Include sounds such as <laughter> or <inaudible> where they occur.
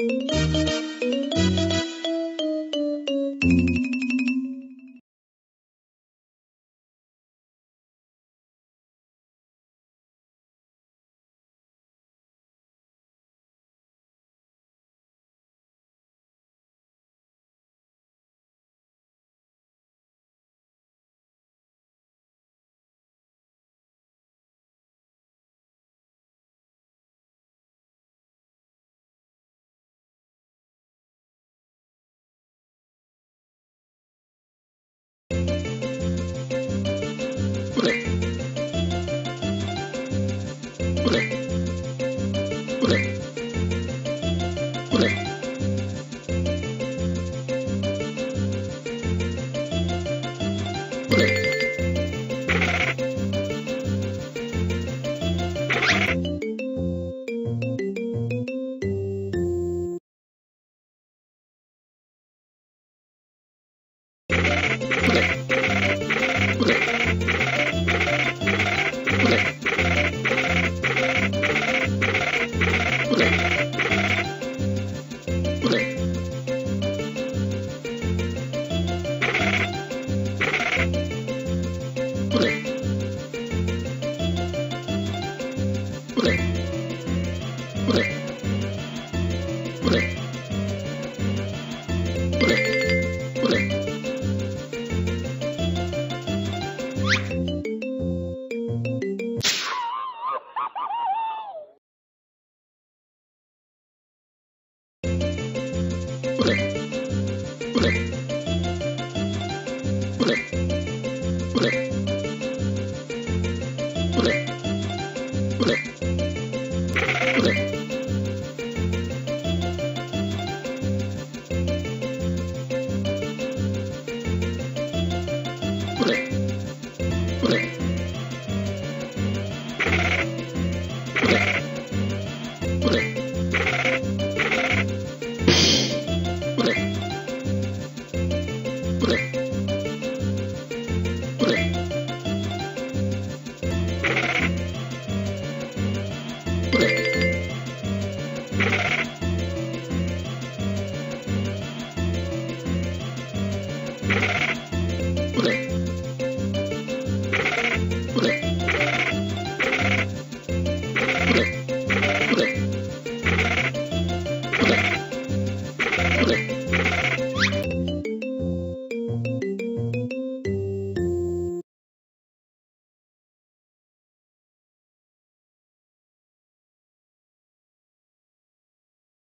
Música Thank you. こ <laughs> れ Thank you.